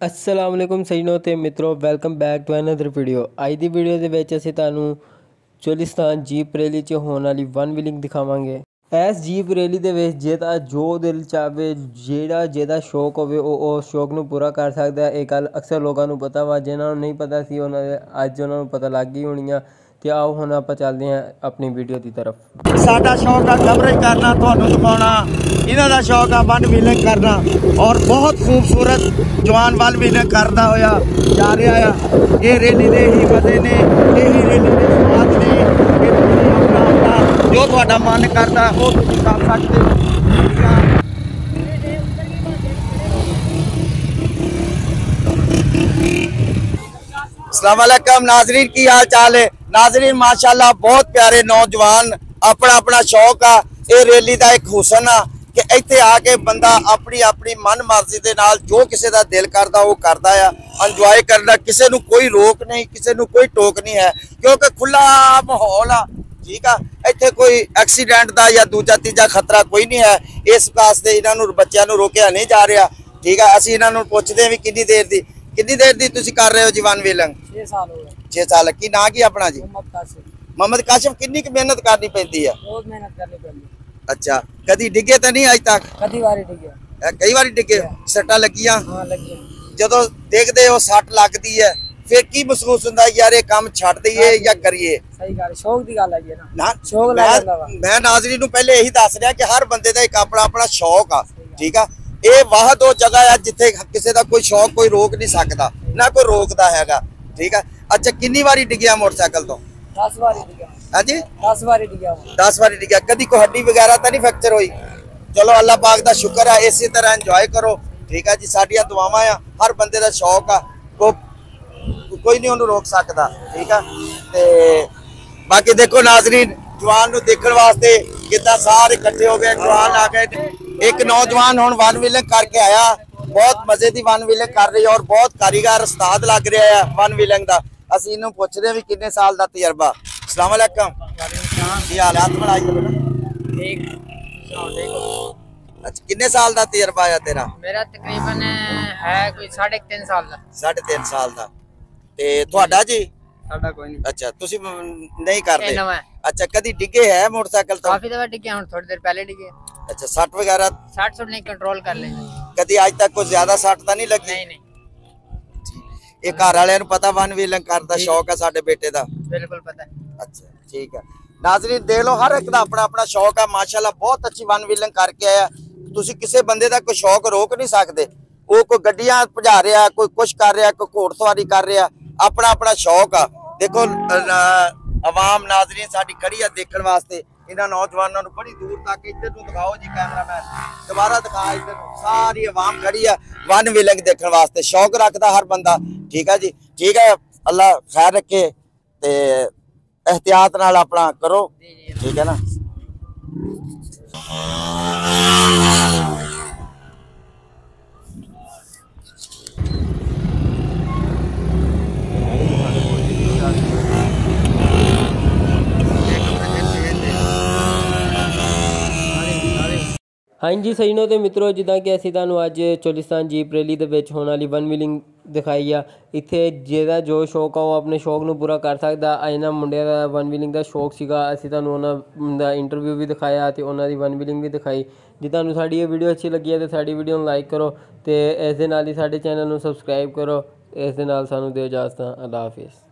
ਅਸਲਾਮ ਵਾਲੇਕੁਮ ਸਜਣੋ ਤੇ ਮਿੱਤਰੋ, welcome back to another video ਅੱਜ ਦੀ ਵੀਡੀਓ ਦੇ ਵਿੱਚ ਅਸੀਂ ਤੁਹਾਨੂੰ ਚੋਲਿਸਤਾਨ ਜੀਪ ਰੈਲੀ 'ਚ ਹੋਣ ਵਾਲੀ ਵਨ ਵੀਲਿੰਗ ਦਿਖਾਵਾਂਗੇ। ਇਸ ਜੀਪ ਰੈਲੀ ਦੇ ਵਿੱਚ ਜਿਹਦਾ ਜੋ ਦਿਲ ਚਾਵੇ, ਜਿਹੜਾ ਜਿਹਦਾ ਸ਼ੌਕ ਹੋਵੇ, ਉਹ ਉਹ ਸ਼ੌਕ ਨੂੰ ਪੂਰਾ ਕਰ ਸਕਦਾ ਇਹ ਗੱਲ ਅਕਸਰ ਲੋਕਾਂ ਨੂੰ ਪਤਾ ਵਾ, ਜਿਨ੍ਹਾਂ ਨੂੰ ਨਹੀਂ ਪਤਾ ਸੀ, ਉਹਨਾਂ ਦੇ ਅੱਜ ਉਹਨਾਂ ਨੂੰ ਪਤਾ ਲੱਗ ਗਈ ਹੋਣੀ ਆ। ਤੇ ਆਓ ਹੁਣ ਆਪਾਂ ਚੱਲਦੇ ਹਾਂ ਆਪਣੀ ਵੀਡੀਓ ਦੀ ਤਰਫ ਸਾਡਾ ਸ਼ੌਕ ਆ ਕਵਰੇਜ ਕਰਨਾ ਤੁਹਾਨੂੰ ਦਿਖਾਉਣਾ ਇਹਨਾਂ ਦਾ ਸ਼ੌਕ ਆ ਵਨ ਵੀਲਿੰਗ ਕਰਨਾ ਔਰ ਬਹੁਤ ਖੂਬਸੂਰਤ ਜਵਾਨ ਵਨ ਵੀਲਿੰਗ ਕਰਦਾ ਹੋਇਆ ਜਾ ਰਿਹਾ ਆ ਇਹ ਰੈਲੀ ਦੇ ਹੀ ਮਜ਼ੇ ਨੇ ਇਹੀ ਰੈਲੀ ਦੇ ਸਵਾਦ ਨੇ ਕਿ ਤੁਸੀਂ ਆਪਣਾ ਆਪਣਾ ਜੋ ਤੁਹਾਡਾ ਮਨ ਕਰਦਾ ਉਹ ਤੁਸੀਂ ਕਰ ਸਕਦੇ ਹੋ ਠੀਕ ਆ अस्सलाम वालेकुम नाजरीन की हाल चाल है ਨਾਜ਼ਰੀਨ ਮਾਸ਼ਾਅੱਲਾ ਬਹੁਤ ਪਿਆਰੇ ਨੌਜਵਾਨ ਆਪਣਾ ਆਪਣਾ ਸ਼ੌਕ ਆ ਇਹ ਰੈਲੀ ਦਾ ਇੱਕ ਹੁਸਨ ਆ ਕਿ ਇੱਥੇ ਆ ਕੇ ਬੰਦਾ ਆਪਣੀ ਆਪਣੀ ਮਨ ਮਰਜ਼ੀ ਦੇ ਨਾਲ ਜੋ ਕਿਸੇ ਦਾ ਦਿਲ ਕਰਦਾ ਉਹ ਕਰਦਾ ਆ ਇੰਜੋਏ ਕਰਦਾ ਕਿਸੇ ਨੂੰ ਕੋਈ ਰੋਕ ਨਹੀਂ ਕਿਸੇ ਨੂੰ ਕੋਈ ਟੋਕ ਨਹੀਂ ਹੈ ਕਿਉਂਕਿ ਖੁੱਲਾ ਮਾਹੌਲ ਆ ਠੀਕ ਆ ਇੱਥੇ ਕੋਈ ਐਕਸੀਡੈਂਟ ਦਾ ਜਾਂ ਦੂਜਾ ਤੀਜਾ ਖਤਰਾ ਕੋਈ ਨਹੀਂ ਹੈ ਇਸ ਕਾਸ ਤੇ ਇਹਨਾਂ ਨੂੰ ਬੱਚਿਆਂ ਨੂੰ ਰੋਕਿਆ ਨਹੀਂ ਜਾ ਰਿਹਾ ਠੀਕ ਆ ਅਸੀਂ ਇਹਨਾਂ ਨੂੰ ਪੁੱਛਦੇ ਵੀ ਕਿੰਨੀ ਦੇਰ ਦੀ ਕਿੰਨੀ ਦੇਰ ਦੀ ਤੁਸੀਂ ਕਰ ਰਹੇ ਹੋ ਜੀਵਨ ਵੇਲੰਗ 6 ਸਾਲ ਹੋ ਗਏ। 6 ਸਾਲ। ਕੀ ਨਾਂ ਕੀ ਆਪਣਾ ਜੀ? ਮੁਹੰਮਦ ਕਾਸਿਮ। ਮੁਹੰਮਦ ਕਾਸ਼ਮ ਕਿੰਨੀ ਕੁ ਮਿਹਨਤ ਕਰਨੀ ਪੈਂਦੀ ਆ? ਬਹੁਤ ਮਿਹਨਤ ਕਰਨੀ ਪੈਂਦੀ। ਅੱਛਾ ਕਦੀ ਡਿੱਗੇ ਤਾਂ ਨਹੀਂ ਅੱਜ ਤੱਕ? ਕਦੀ ਵਾਰੀ ਡਿੱਗਿਆ ਅ, ਕਈ ਵਾਰੀ ਡਿੱਗੇ? ਸੱਟਾਂ ਲੱਗੀਆਂ? ਹਾਂ ਲੱਗੀ ਜਦੋਂ ਦੇਖਦੇ ਹੋ ਸੱਟ ਲੱਗਦੀ ਹੈ ਫਿਰ ਕੀ ਮਹਿਸੂਸ ਹੁੰਦਾ ਯਾਰ ਇਹ ਕੰਮ ਛੱਡ ਦਈਏ ਜਾਂ ਕਰੀਏ? ਸਹੀ ਗੱਲ ਸ਼ੌਕ ਦੀ ਗੱਲ ਹੈ ਨਾ। ਨਾ ਸ਼ੌਕ ਲੱਗ ਜਾਂਦਾ ਵਾ। ਮੈਂ ਮੈਂ ਨਾਜ਼ਰੀ ਨੂੰ ਪਹਿਲੇ ਇਹੀ ਦੱਸ ਰਿਹਾ ਕਿ ਹਰ ਬੰਦੇ ਦਾ ਇੱਕ ਆਪਣਾ ਆਪਣਾ ਸ਼ੌਕ ਆ ਠੀਕ ਆ? ਇਹ ਵਾਹਦ ਉਹ ਜਗ੍ਹਾ ਆ ਜਿੱਥੇ ਕਿਸੇ ਦਾ ਕੋਈ ਸ਼ੌਕ ਕੋਈ ਰੋਕ ਨਹੀਂ ਸਕਦਾ ਨਾ ਕੋਈ ਰੋਕਦਾ ਹੈਗਾ ਠੀਕ ਆ? ਅੱਛਾ ਕਿੰਨੀ ਵਾਰੀ ਡਿੱਗਿਆ ਮੋਟਰਸਾਈਕਲ ਤੋਂ? 10 ਵਾਰੀ ਡਿੱਗਿਆ। ਹਾਂਜੀ? 10 ਵਾਰੀ ਡਿੱਗਿਆ ਵਾ। 10 ਵਾਰੀ ਡਿੱਗਿਆ। ਕਦੀ ਕੋਈ ਹੱਡੀ ਵਗੈਰਾ ਤਾਂ ਨਹੀਂ ਫ੍ਰੈਕਚਰ ਹੋਈ? ਚਲੋ ਅੱਲਾਹ ਪਾਕ ਦਾ ਸ਼ੁਕਰ ਆ ਇਸੇ ਤਰ੍ਹਾਂ ਇੰਜੋਏ ਕਰੋ ਠੀਕ ਆ ਜੀ? ਸਾਡੀਆਂ ਦੁਆਵਾਂ ਆ ਹਰ ਬੰਦੇ ਦਾ ਸ਼ੌਕ ਆ ਕੋ ਕੋਈ ਨਹੀਂ ਉਹਨੂੰ ਰੋਕ ਸਕਦਾ ਠੀਕ ਆ? ਤੇ ਬਾਕੀ ਦੇਖੋ ਨਾਜ਼ਰੀਨ ਜਵਾਨ ਨੂੰ ਦੇਖਣ ਵਾਸਤੇ ਕਿੱਦਾਂ ਸਾਰੇ ਇਕੱਠੇ ਹੋ ਗਏ ਜਵਾਨ ਆ ਗਏ। ਇੱਕ ਨੌਜਵਾਨ ਹੁਣ ਵਨ ਵੀਲਿੰਗ ਕਰਕੇ ਆਇਆ। ਬਹੁਤ ਮਜ਼ੇ ਦੀ ਵਨ ਵੀਲਿੰਗ ਕਰ ਰਹੀ ਹੈ ਔਰ ਬਹੁਤ ਕਾਰੀਗਰ ਉਸਤਾਦ ਲੱਗ ਰਿਹਾ ਆ ਵਨ ਵੀਲਿੰਗ ਦਾ। ਅਸੀਂ ਇਹਨੂੰ ਪੁੱਛਦੇ ਹਾਂ ਵੀ ਕਿੰਨੇ ਸਾਲ ਦਾ ਤਜਰਬਾ। ਅਸਲਾਮ ਅਲੈਕਮ। ਕੀ ਹਾਲਾਤ ਬਣਾਈ ਨਾ। ਠੀਕ। ਅੱਛਾ ਕਿੰਨੇ ਸਾਲ ਦਾ ਤਜਰਬਾ ਆ ਤੇਰਾ? ਮੇਰਾ ਤਕਰੀਬਨ ਹੈ ਕੋਈ 3.5 ਸਾਲ ਦਾ। 3.5 ਸਾਲ ਦਾ। ਤੇ ਤੁਹਾਡਾ ਜੀ? ਸਾਡਾ ਕੋਈ ਨਹੀਂ। ਅੱਛਾ ਤੁਸੀਂ ਨਹੀਂ ਕਰਦੇ। ਹੈ। ਅੱਛਾ ਕਦੀ ਡਿੱਗੇ ਹੈ ਮੋਟਰਸਾਈਕਲ ਤੋਂ? ਕਾਫੀ ਦਫਾ ਡਿੱਗਿਆ ਹੁਣ ਥੋੜੀ ਦੇਰ ਪਹਿਲੇ ਡਿੱਗੇ। ਅੱਛਾ ਸੱਟ ਵਗੈਰਾ? 60 ਸੁੱਟ ਨਹੀਂ ਕੰਟਰੋਲ ਕਰ ਲੈ ਕਦੀ ਅੱਜ ਤੱਕ ਕੋਈ ਜ਼ਿਆਦਾ ਸੱਟ ਤਾਂ ਨਹੀਂ ਲੱਗੀ? ਨਹੀਂ ਨਹੀਂ। ਇਹ ਘਰ ਵਾਲਿਆਂ ਨੂੰ ਪਤਾ ਵਨ ਵੀਲਿੰਗ ਕਰਦਾ ਸ਼ੌਕ ਹੈ ਸਾਡੇ ਬੇਟੇ ਦਾ? ਬਿਲਕੁਲ ਪਤਾ। ਹੈ। ਅੱਛਾ ਠੀਕ ਹੈ ਨਾਜ਼ਰੀਨ ਦੇਖ ਲਓ ਹਰ ਇੱਕ ਦਾ ਆਪਣਾ ਆਪਣਾ ਸ਼ੌਕ ਹੈ ਮਾਸ਼ਾਅੱਲਾ ਬਹੁਤ ਅੱਛੀ ਵਨ ਵੀਲਿੰਗ ਕਰਕੇ ਆਇਆ। ਤੁਸੀਂ ਕਿਸੇ ਬੰਦੇ ਦਾ ਕੋਈ ਸ਼ੌਕ ਰੋਕ ਨਹੀਂ ਸਕਦੇ। ਉਹ ਕੋਈ ਗੱਡੀਆਂ ਭਜਾ ਰਿਹਾ ਕੋਈ ਕੁਛ ਕਰ ਰਿਹਾ ਕੋਈ ਘੋੜਸਵਾਰੀ ਕਰ ਰਿਹਾ ਆਪਣਾ ਆਪਣਾ ਸ਼ੌਕ ਆ। ਦੇਖੋ ਆਵਾਮ ਨਾਜ਼ਰੀਨ ਸਾਡੀ ਖੜੀ ਆ ਦੇਖਣ ਵਾਸਤੇ। ਇਹਨਾਂ ਨੌਜਵਾਨਾਂ ਨੂੰ ਬੜੀ ਦੂਰ ਤੱਕ ਇੱਧਰ ਨੂੰ ਦਿਖਾਓ ਜੀ ਕੈਮਰਾਮੈਨ। ਦੁਬਾਰਾ ਦਿਖਾ ਇੱਧਰ ਨੂੰ। ਸਾਰੀ ਆਵਾਮ ਖੜੀ ਆ। ਵਨ ਵੀਲਿੰਗ ਦੇਖਣ ਵਾਸਤੇ। ਸ਼ੌਕ ਰੱਖਦਾ ਹਰ ਬੰਦਾ। ਠੀਕ ਆ ਜੀ। ਠੀਕ ਹੈ ਅੱਲਾ ਖੈਰ ਰੱਖੇ ਤੇ ਇhtiyat ਨਾਲ ਆਪਣਾ ਕਰੋ। ਠੀਕ ਹੈ ਨਾ? ਹਾਂਜੀ ਸਜਣੋ ਤੇ ਮਿੱਤਰੋ, ਜਿੱਦਾਂ ਕਿ ਅਸੀਂ ਤੁਹਾਨੂੰ ਅੱਜ ਚੋਲਿਸਤਾਨ ਜੀਪ ਰੈਲੀ ਦੇ ਵਿੱਚ ਹੋਣ ਵਾਲੀ ਵਨ ਵੀਲਿੰਗ ਦਿਖਾਈ ਆ। ਇੱਥੇ ਜਿਹਦਾ ਜੋ ਸ਼ੌਕ ਆ, ਉਹ ਆਪਣੇ ਸ਼ੌਕ ਨੂੰ ਪੂਰਾ ਕਰ ਸਕਦਾ। ਇਹਨਾਂ ਮੁੰਡਿਆਂ ਦਾ ਵਨ ਵਿਲਿੰਗ ਦਾ ਸ਼ੌਕ ਸੀਗਾ। ਅਸੀਂ ਤੁਹਾਨੂੰ ਉਹਨਾਂ ਦਾ ਇੰਟਰਵਿਊ ਵੀ ਦਿਖਾਇਆ ਤੇ ਉਹਨਾਂ ਦੀ ਵਨ ਵਿਲਿੰਗ ਵੀ ਦਿਖਾਈ। ਜੇ ਤੁਹਾਨੂੰ ਸਾਡੀ ਇਹ ਵੀਡੀਓ ਅੱਛੀ ਲੱਗੀ ਹੈ ਤੇ ਸਾਡੀ ਵੀਡੀਓ ਨੂੰ ਲਾਈਕ ਕਰੋ ਤੇ ਇਸ ਦੇ ਨਾਲ ਹੀ ਸਾਡੇ ਚੈਨਲ ਨੂੰ ਸਬਸਕ੍ਰਾਈਬ ਕਰੋ। ਇਸ ਦੇ ਨਾਲ ਸਾਨੂੰ ਦਿਓ ਇਜਾਜ਼ਤ। ਅੱਲਾ ਹਾਫਿਜ਼।